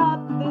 up the